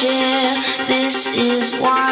share. This is why.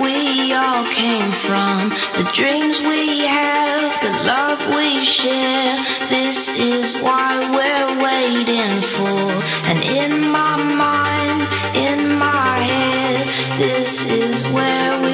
we all came from, the dreams we have, the love we share. This is why we're waiting for. And in my mind, in my head, this is where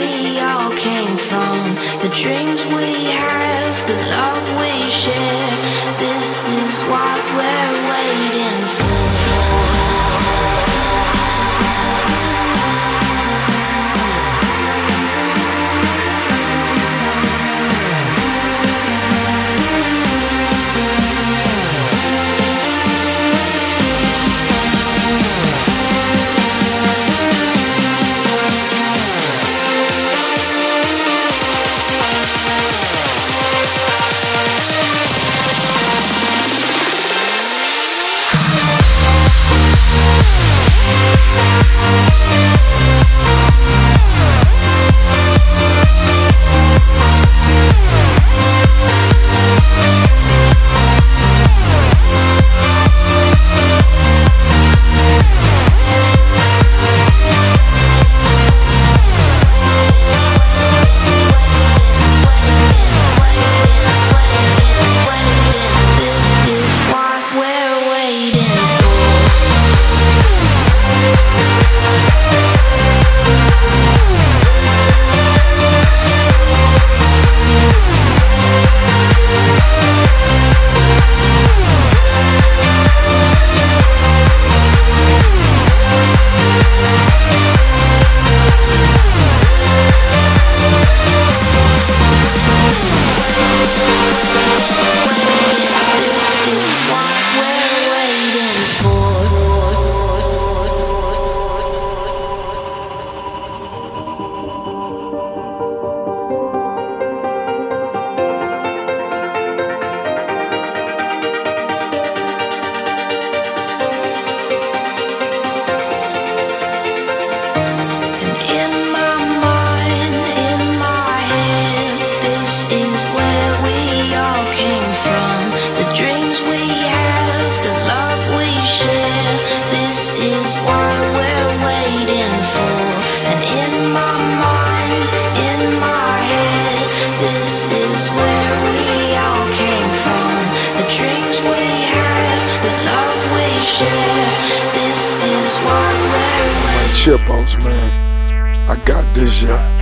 house, man. I got this, yeah.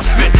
outfit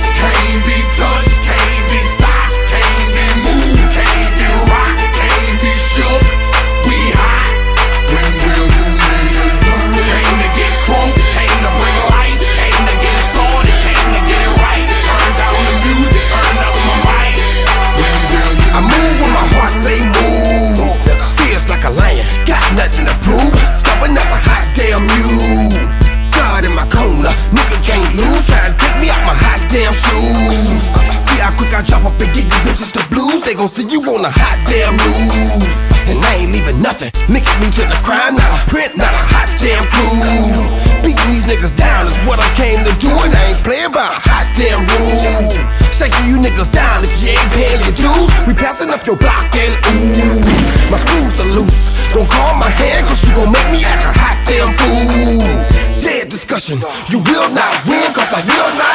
damn shoes. See how quick I drop up and get you bitches to blues. They gon' see you on a hot damn move. And I ain't leaving nothing. Nicking me to the crime, not a print, not a hot damn clue. Beating these niggas down is what I came to do, and I ain't playing by a hot damn rule. Shaking you niggas down if you ain't paying your dues. We passing up your block and ooh, my screws are loose. Don't call my hand, cause you gon' make me act a hot damn fool. Dead discussion, you will not win, cause I will not.